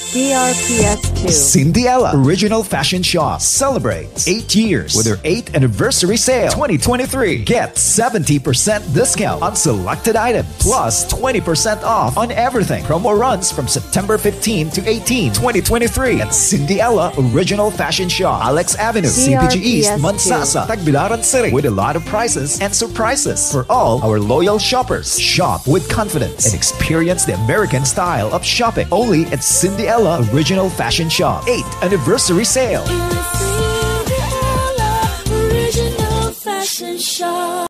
DRPS2. Cinderella Original Fashion Shop celebrates 8 years with their 8th anniversary sale 2023. Get 70% discount on selected items plus 20% off on everything. Promo runs from September 15 to 18, 2023 at Cinderella Original Fashion Shop, Alex Avenue, CPG East, DRPS2. Mansasa, Tagbilaran City with a lot of prices and surprises for all our loyal shoppers. Shop with confidence and experience the American style of shopping only at Ella Original Fashion Shop 8th Anniversary Sale. Original Fashion Shop.